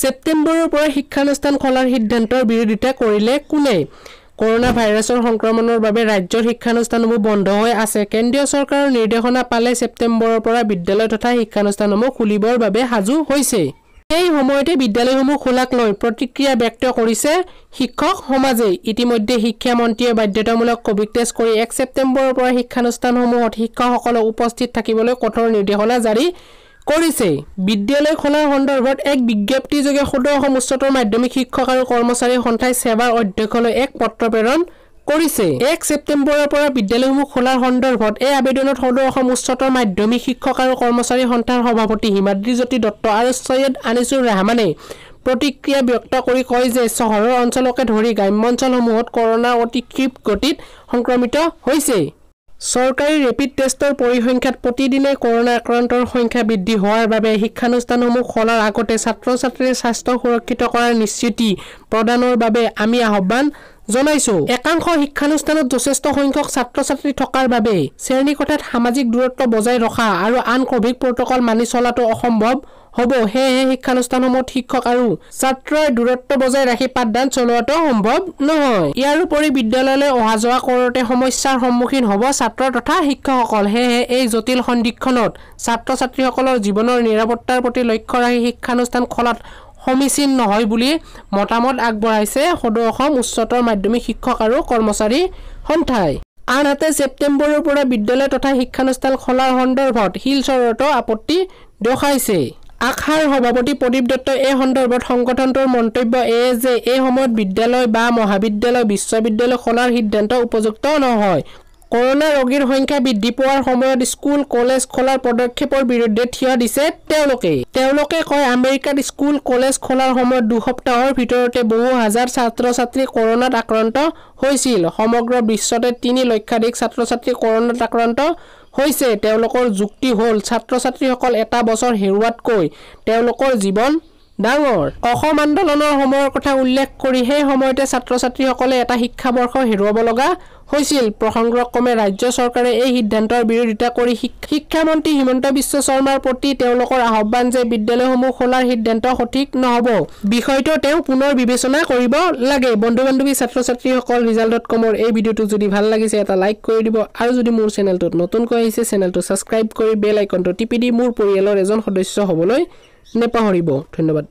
ছেপ্টেম্বৰৰ পৰা শিক্ষানুষ্ঠান খোলাৰ সিদ্ধান্তৰ বিৰোধিতা কৰিলে কোনে? কৰোণা ভাইৰাছৰ সংক্ৰমণৰ বাবে ৰাজ্যৰ শিক্ষানুষ্ঠানসমূহ বন্ধ হৈ আছে। কেন্দ্ৰীয় চৰকাৰৰ নিৰ্দেশনা পালে ছেপ্টেম্বৰৰ পৰা বিদ্যালয় তথা শিক্ষানুষ্ঠানসমূহ খুলিবৰ বাবে সাজু হৈছে। এই সময়তে বিদ্যালয়সমূহ খোলাক লৈ প্ৰতিক্ৰিয়া ব্যক্ত কৰিছে শিক্ষক সমাজে ইতিমধ্যে শিক্ষামন্ত্ৰীয়ে বাধ্যতামূলক কভিড টেষ্ট কৰি এক ছেপ্টেম্বৰৰ পৰা শিক্ষানুষ্ঠানসমূহত শিক্ষকসকলক উপস্থিত থাকিবলৈ কঠোৰ নিৰ্দেশনা জাৰি কৰিছে বিদ্যালয় খোলাৰ সন্দৰ্ভত এক বিজ্ঞপ্তিযোগে সদৌ অসম উচ্চতৰ মাধ্যমিক শিক্ষক আৰু কৰ্মচাৰী সন্থাই সেৱাৰ অধ্যক্ষলৈ এক পত্ৰ প্ৰেৰণ কৰিছে। এক ছেপ্টেম্বৰৰ পৰা বিদ্যালয়সমূহ খোলাৰ সন্দৰ্ভত এই আবেদনত সদৌ অসম উচ্চতৰ মাধ্যমিক শিক্ষক আৰু কৰ্মচাৰী সন্থাৰ সভাপতি হিমাদ্ৰী জ্যোতি দত্ত আৰু সৈয়দ আনিছুৰ ৰহমানে প্ৰতিক্ৰিয়া ব্যক্ত কৰি কয় যে চহৰৰ অঞ্চলকে ধৰি গ্ৰাম্য অঞ্চলসমূহত কৰোণা অতি ক্ষীপ গতিত সংক্ৰমিত হৈছে। চৰকাৰী ৰেপিড টেষ্টৰ পৰিসংখ্যাত প্ৰতিদিনে কৰোণা আক্ৰান্তৰ সংখ্যা বৃদ্ধি হোৱাৰ বাবে শিক্ষানুষ্ঠানসমূহ খোলাৰ আগতে ছাত্ৰ ছাত্ৰীৰ স্বাস্থ্য সুৰক্ষিত কৰাৰ নিশ্চিতি প্ৰদানৰ বাবে আমি আহ্বান জনাইছো। একাংশ শিক্ষানুষ্ঠানত যথেষ্ট সংখ্যক ছাত্ৰ ছাত্ৰী থকাৰ বাবে শ্ৰেণীকোঠাত সামাজিক দূৰত্ব বজাই ৰখা আৰু আন কভিড প্ৰটকল মানি চলাটো অসম্ভৱ হ'ব। সেয়েহে শিক্ষানুষ্ঠানসমূহত শিক্ষক আৰু ছাত্ৰই দূৰত্ব বজাই ৰাখি পাঠদান চলোৱাটো সম্ভৱ নহয়। ইয়াৰোপৰি বিদ্যালয়লৈ অহা যোৱা কৰোঁতে সমস্যাৰ সন্মুখীন হ'ব ছাত্ৰ তথা শিক্ষকসকল। সেয়েহে এই জটিল সন্দিক্ষণত ছাত্ৰ ছাত্ৰীসকলৰ জীৱনৰ নিৰাপত্তাৰ প্ৰতি লক্ষ্য ৰাখি শিক্ষানুষ্ঠান খোলাত সমীচীন নহয় বুলি মতামত আগবঢ়াইছে সদৌ অসম উচ্চতৰ মাধ্যমিক শিক্ষক আৰু কৰ্মচাৰী সন্থাই। আনহাতে ছেপ্টেম্বৰৰ পৰা বিদ্যালয় তথা শিক্ষানুষ্ঠান খোলাৰ সন্দৰ্ভত শিলচৰতো আপত্তি দৰ্শাইছে। আশাৰ সভাপতি প্ৰদীপ দত্তই এই সন্দৰ্ভত সংগঠনটোৰ মন্তব্য এয়ে যে এই সময়ত বিদ্যালয় বা মহাবিদ্যালয় বিশ্ববিদ্যালয় খোলাৰ সিদ্ধান্ত উপযুক্ত নহয়। কৰোণা ৰোগীৰ সংখ্যা বৃদ্ধি পোৱাৰ সময়ত স্কুল কলেজ খোলাৰ পদক্ষেপৰ বিৰুদ্ধে থিয় দিছে তেওঁলোকে। তেওঁলোকে কয় আমেৰিকাত স্কুল কলেজ খোলাৰ সময়ত দুসপ্তাহৰ ভিতৰতে বহু হাজাৰ ছাত্ৰ ছাত্ৰী কৰোণাত আক্ৰান্ত হৈছিল। সমগ্ৰ বিশ্বতে তিনি লক্ষাধিক ছাত্ৰ ছাত্ৰী কৰোণাত আক্ৰান্ত হৈছে। তেওঁলোকৰ যুক্তি হ'ল ছাত্ৰ ছাত্ৰীসকল এটা বছৰ হেৰুৱাতকৈ তেওঁলোকৰ জীৱন ডাঙৰ। অসম আন্দোলনৰ সময়ৰ কথা উল্লেখ কৰি সেই সময়তে ছাত্ৰ ছাত্ৰীসকলে এটা শিক্ষাবৰ্ষ হেৰুৱাব লগা হৈছিল। প্ৰসংগক্ৰমে ৰাজ্য চৰকাৰে এই সিদ্ধান্তৰ বিৰোধিতা কৰি শিক্ষামন্ত্ৰী হিমন্ত বিশ্ব শৰ্মাৰ প্ৰতি তেওঁলোকৰ আহ্বান যে বিদ্যালয়সমূহ খোলাৰ সিদ্ধান্ত সঠিক নহ'ব। বিষয়টো তেওঁ পুনৰ বিবেচনা কৰিব লাগে। বন্ধু বান্ধৱী ছাত্ৰ ছাত্ৰীসকল ৰিজাল্ট ডট কমৰ এই ভিডিঅ'টো যদি ভাল লাগিছে এটা লাইক কৰি দিব আৰু যদি মোৰ চেনেলটোত নতুনকৈ আহিছে চেনেলটো ছাবস্ক্ৰাইব কৰি বেল আইকনটো টিপি দি মোৰ পৰিয়ালৰ এজন সদস্য হ'বলৈ নেপাহৰিব। ধন্যবাদ।